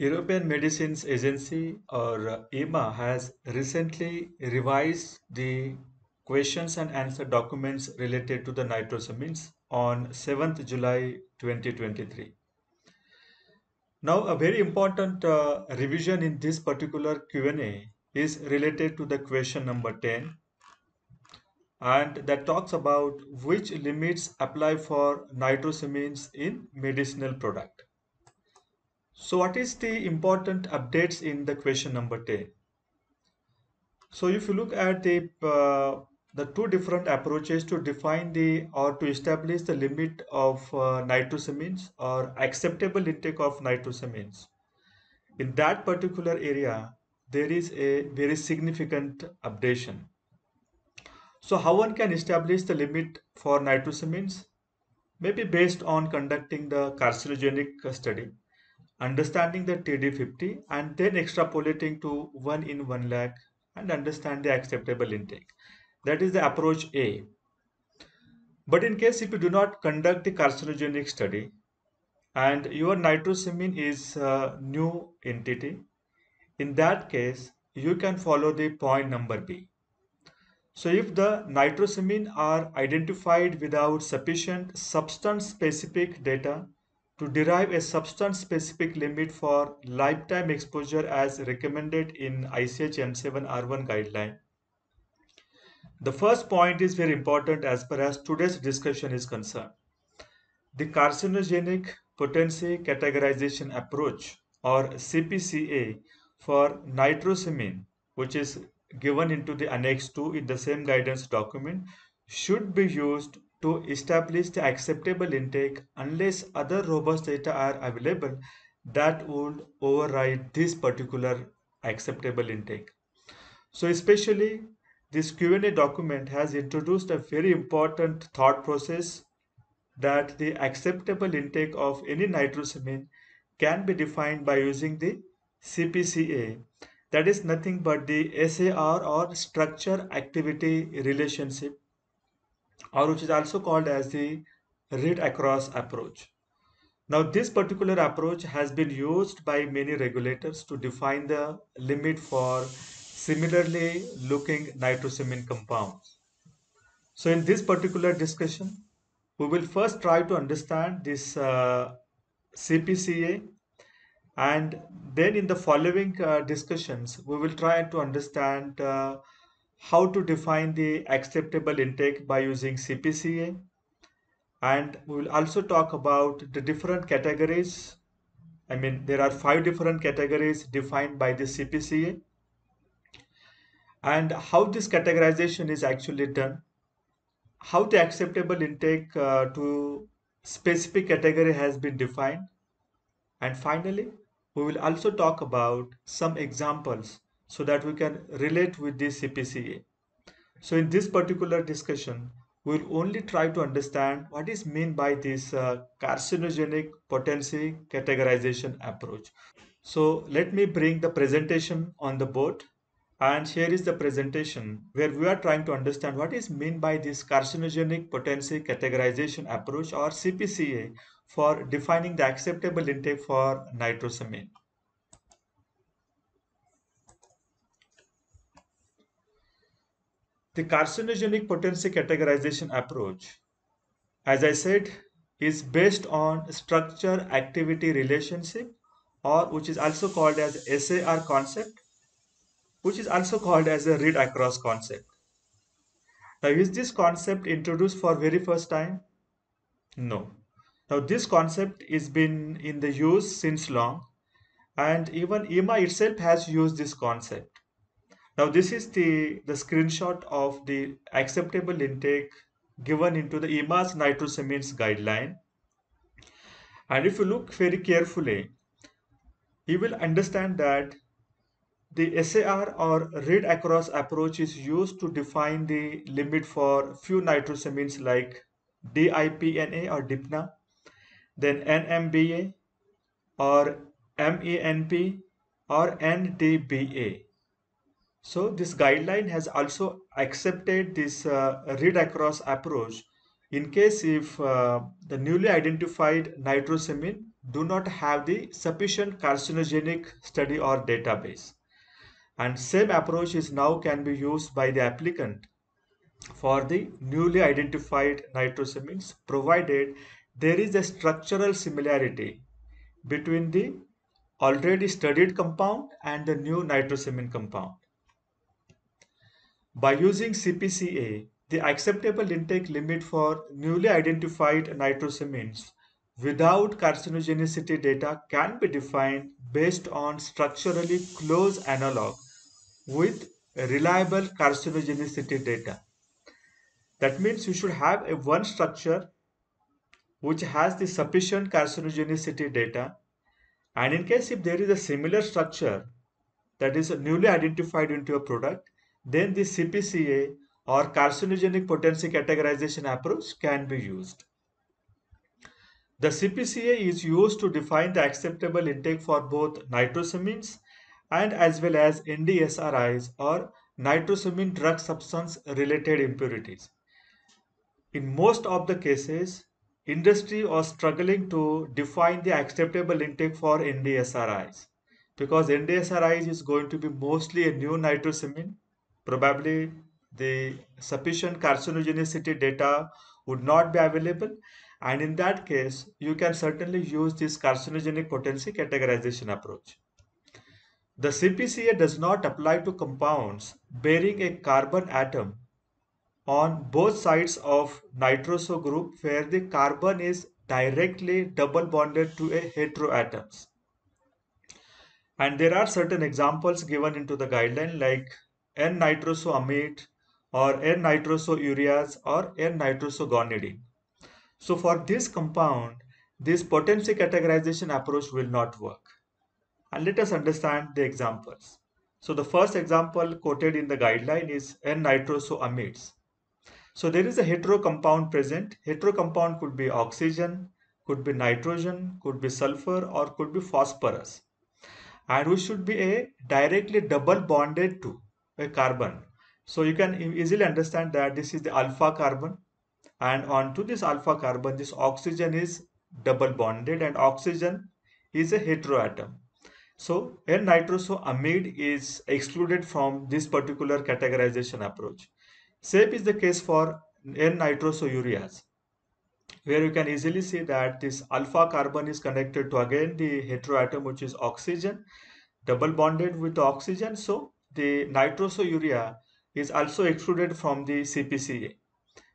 European Medicines Agency or uh, EMA has recently revised the questions and answer documents related to the nitrosamines on 7th July 2023. Now a very important uh, revision in this particular Q&A is related to the question number 10 and that talks about which limits apply for nitrosamines in medicinal product. So what is the important updates in the question number 10? So if you look at the uh, the two different approaches to define the or to establish the limit of uh, nitrosamines or acceptable intake of nitrosamines. In that particular area, there is a very significant updation. So how one can establish the limit for nitrosamines? Maybe based on conducting the carcinogenic study understanding the TD50 and then extrapolating to 1 in 1 lakh and understand the acceptable intake. That is the approach A. But in case if you do not conduct the carcinogenic study and your nitrosamine is a new entity, in that case, you can follow the point number B. So if the nitrosamine are identified without sufficient substance specific data to derive a substance-specific limit for lifetime exposure as recommended in ICH M7R1 guideline. The first point is very important as far as today's discussion is concerned. The carcinogenic potency categorization approach or CPCA for nitrosamine, which is given into the Annex 2 in the same guidance document, should be used to establish the acceptable intake unless other robust data are available that would override this particular acceptable intake. So especially this Q&A document has introduced a very important thought process that the acceptable intake of any nitrosamine can be defined by using the CPCA that is nothing but the SAR or structure activity relationship or which is also called as the read across approach. Now this particular approach has been used by many regulators to define the limit for similarly looking nitrosamine compounds. So in this particular discussion, we will first try to understand this uh, CPCA and then in the following uh, discussions, we will try to understand uh, how to define the acceptable intake by using CPCA and we will also talk about the different categories. I mean there are five different categories defined by the CPCA and how this categorization is actually done. How the acceptable intake uh, to specific category has been defined. And finally we will also talk about some examples so that we can relate with this CPCA. So in this particular discussion, we'll only try to understand what is meant by this uh, carcinogenic potency categorization approach. So let me bring the presentation on the board and here is the presentation where we are trying to understand what is meant by this carcinogenic potency categorization approach or CPCA for defining the acceptable intake for nitrosamine. The carcinogenic potency categorization approach, as I said, is based on structure activity relationship or which is also called as SAR concept, which is also called as a read across concept. Now is this concept introduced for very first time? No. Now this concept is been in the use since long and even EMA itself has used this concept. Now this is the, the screenshot of the acceptable intake given into the EMA's nitrosamines guideline. And if you look very carefully, you will understand that the SAR or read across approach is used to define the limit for few nitrosamines like DIPNA or DIPNA, then NMBA or MENP or NDBA. So this guideline has also accepted this uh, read across approach in case if uh, the newly identified nitrosamine do not have the sufficient carcinogenic study or database. And same approach is now can be used by the applicant for the newly identified nitrosamines provided there is a structural similarity between the already studied compound and the new nitrosamine compound. By using CPCA, the acceptable intake limit for newly identified nitrosamines without carcinogenicity data can be defined based on structurally close analog with reliable carcinogenicity data. That means you should have a one structure which has the sufficient carcinogenicity data and in case if there is a similar structure that is newly identified into a product then the CPCA or carcinogenic potency categorization approach can be used. The CPCA is used to define the acceptable intake for both nitrosamines and as well as NDSRIs or nitrosamine drug substance related impurities. In most of the cases, industry was struggling to define the acceptable intake for NDSRIs because NDSRIs is going to be mostly a new nitrosamine. Probably the sufficient carcinogenicity data would not be available and in that case you can certainly use this carcinogenic potency categorization approach. The CPCA does not apply to compounds bearing a carbon atom on both sides of nitroso group where the carbon is directly double bonded to a heteroatoms. And there are certain examples given into the guideline like N-nitrosoamide or N-nitrosoureas or N-nitrosoguanidine. So for this compound, this potency categorization approach will not work. And let us understand the examples. So the first example quoted in the guideline is N-nitrosoamides. So there is a hetero compound present. Hetero compound could be oxygen, could be nitrogen, could be sulfur or could be phosphorus. And we should be a directly double bonded to carbon. So you can easily understand that this is the alpha carbon and onto this alpha carbon this oxygen is double bonded and oxygen is a heteroatom. So N-nitrosoamide is excluded from this particular categorization approach. Same is the case for N-nitrosoureas, where you can easily see that this alpha carbon is connected to again the heteroatom which is oxygen, double bonded with oxygen. So the nitrosourea is also excluded from the CPCA.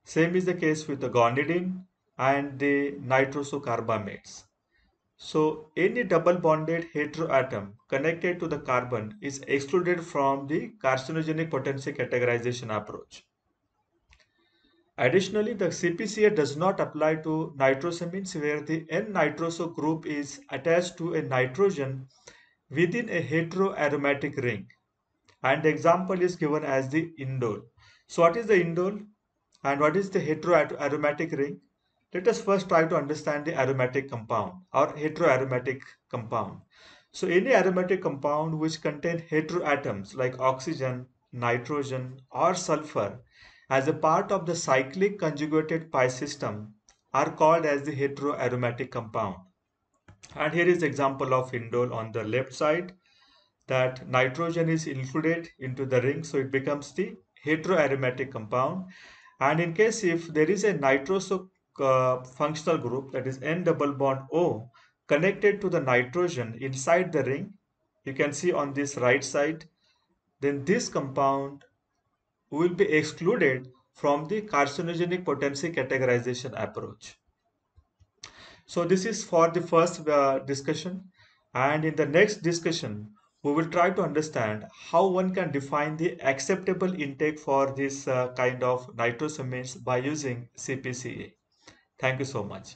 Same is the case with the guanidine and the nitrosocarbamates. So any double bonded heteroatom connected to the carbon is excluded from the carcinogenic potency categorization approach. Additionally, the CPCA does not apply to nitrosamines where the N-nitroso group is attached to a nitrogen within a heteroaromatic ring. And the example is given as the indole. So what is the indole and what is the heteroaromatic ring? Let us first try to understand the aromatic compound or heteroaromatic compound. So any aromatic compound which contain heteroatoms like oxygen, nitrogen or sulfur as a part of the cyclic conjugated pi system are called as the heteroaromatic compound. And here is example of indole on the left side that nitrogen is included into the ring so it becomes the heteroaromatic compound and in case if there is a nitroso uh, functional group that is N double bond O connected to the nitrogen inside the ring you can see on this right side then this compound will be excluded from the carcinogenic potency categorization approach. So this is for the first uh, discussion and in the next discussion we will try to understand how one can define the acceptable intake for this uh, kind of nitrosamines by using CPCA. Thank you so much.